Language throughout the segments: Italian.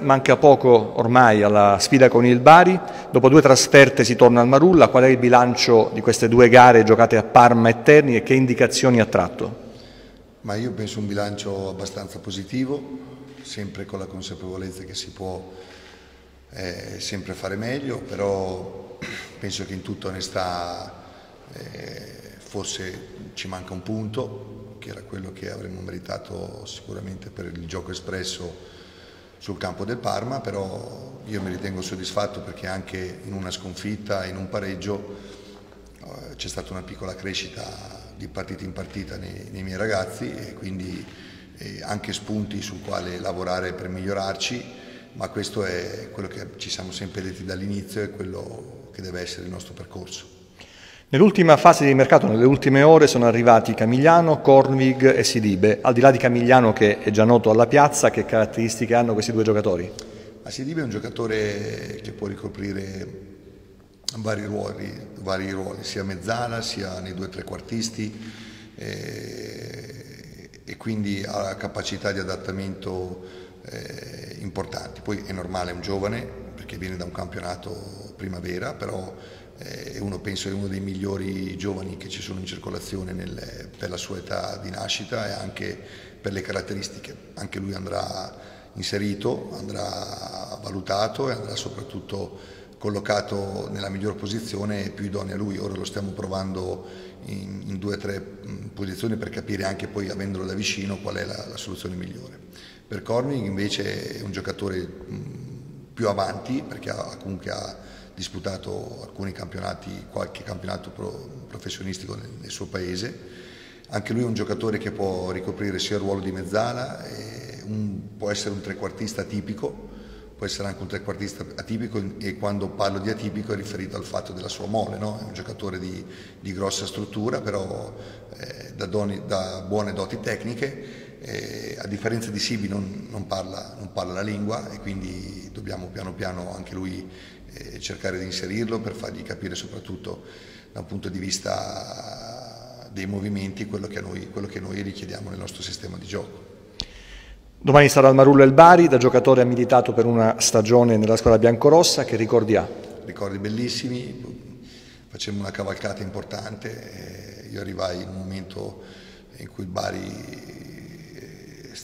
Manca poco ormai alla sfida con il Bari, dopo due trasferte si torna al Marulla, qual è il bilancio di queste due gare giocate a Parma e Terni e che indicazioni ha tratto? Ma io penso un bilancio abbastanza positivo, sempre con la consapevolezza che si può eh, sempre fare meglio, però penso che in tutta onestà eh, forse ci manca un punto, che era quello che avremmo meritato sicuramente per il gioco espresso sul campo del Parma, però io mi ritengo soddisfatto perché anche in una sconfitta, in un pareggio, eh, c'è stata una piccola crescita di partita in partita nei, nei miei ragazzi e quindi eh, anche spunti sul quale lavorare per migliorarci, ma questo è quello che ci siamo sempre detti dall'inizio e quello che deve essere il nostro percorso. Nell'ultima fase di mercato, nelle ultime ore, sono arrivati Camigliano, Cornvig e Sidibe. Al di là di Camigliano, che è già noto alla piazza, che caratteristiche hanno questi due giocatori? Ma Sidibe è un giocatore che può ricoprire vari ruoli, vari ruoli sia mezzala sia nei due trequartisti eh, e quindi ha capacità di adattamento eh, importanti. Poi è normale, è un giovane perché viene da un campionato primavera, però eh, uno penso è uno dei migliori giovani che ci sono in circolazione nel, per la sua età di nascita e anche per le caratteristiche. Anche lui andrà inserito, andrà valutato e andrà soprattutto collocato nella miglior posizione più idonea a lui. Ora lo stiamo provando in, in due o tre posizioni per capire anche poi avendolo da vicino qual è la, la soluzione migliore. Per Corning invece è un giocatore più avanti perché ha, comunque ha disputato alcuni campionati, qualche campionato pro, professionistico nel, nel, suo paese. Anche lui è un giocatore che può ricoprire sia il ruolo di mezzala, un, può essere un trequartista tipico, può essere anche un trequartista atipico e quando parlo di atipico è riferito al fatto della sua mole, no? è un giocatore di, di grossa struttura però eh, da, doni, da, buone doti tecniche, eh, a differenza di Sibi non, non, parla, non, parla, la lingua e quindi dobbiamo piano piano anche lui eh, cercare di inserirlo per fargli capire soprattutto da un punto di vista dei movimenti quello che noi, quello che noi richiediamo nel nostro sistema di gioco. Domani sarà al Marullo il Bari, da giocatore ha militato per una stagione nella squadra biancorossa, che ricordi ha? Ricordi bellissimi, facemmo una cavalcata importante, io arrivai in un momento in cui il Bari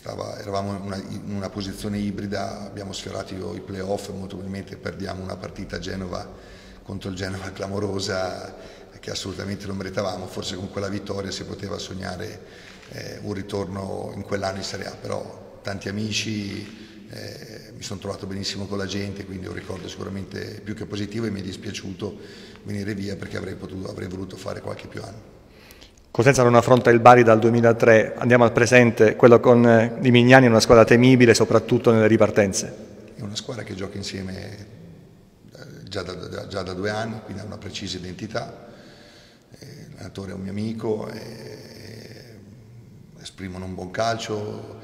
stava, eravamo in una, in una, posizione ibrida, abbiamo sfiorato i playoff, molto probabilmente perdiamo una partita a Genova contro il Genova clamorosa che assolutamente non meritavamo, forse con quella vittoria si poteva sognare eh, un ritorno in quell'anno in Serie A, però tanti amici, eh, mi sono trovato benissimo con la gente, quindi un ricordo sicuramente più che positivo e mi è dispiaciuto venire via perché avrei, potuto, avrei voluto fare qualche più anno. Cosenza non affronta il Bari dal 2003, andiamo al presente, quello con eh, Di Mignani è una squadra temibile soprattutto nelle ripartenze. È una squadra che gioca insieme eh, già da, già da due anni, quindi ha una precisa identità, eh, l'allenatore è un mio amico, esprimono un buon calcio,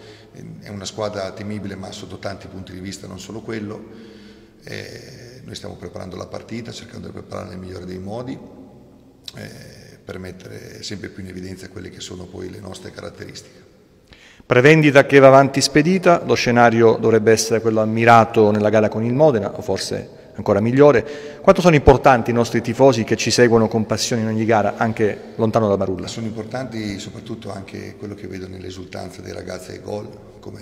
è una squadra temibile ma sotto tanti punti di vista, non solo quello. E noi stiamo preparando la partita, cercando di prepararla nel migliore dei modi eh, per mettere sempre più in evidenza quelle che sono poi le nostre caratteristiche. Prevendita che va avanti spedita, lo scenario dovrebbe essere quello ammirato nella gara con il Modena, o forse ancora migliore. Quanto sono importanti i nostri tifosi che ci seguono con passione in ogni gara, anche lontano da Barulla? Sono importanti soprattutto anche quello che vedo nell'esultanza dei ragazzi ai gol, come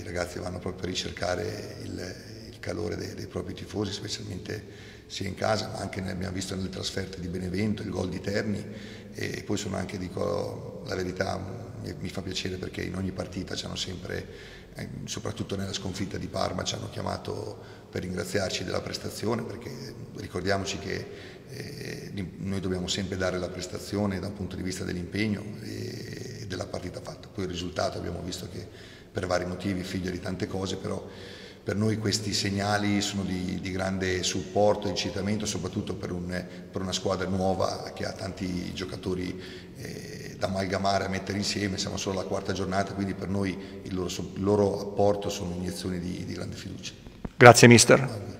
i ragazzi vanno proprio a ricercare il, il calore dei, dei, propri tifosi, specialmente sia in casa, ma anche ne abbiamo visto nelle trasferte di Benevento, il gol di Terni e poi sono anche, dico la verità, mi fa piacere perché in ogni partita ci hanno sempre, eh, soprattutto nella sconfitta di Parma, ci hanno chiamato per ringraziarci della prestazione perché ricordiamoci che eh, noi dobbiamo sempre dare la prestazione da un punto di vista dell'impegno e della partita fatta. Poi il risultato abbiamo visto che per vari motivi figlio di tante cose, però per noi questi segnali sono di, di grande supporto e incitamento, soprattutto per, un, per, una squadra nuova che ha tanti giocatori eh, da amalgamare, a mettere insieme, siamo solo alla quarta giornata, quindi per noi il loro, il loro apporto sono iniezioni di, di grande fiducia. Grazie mister.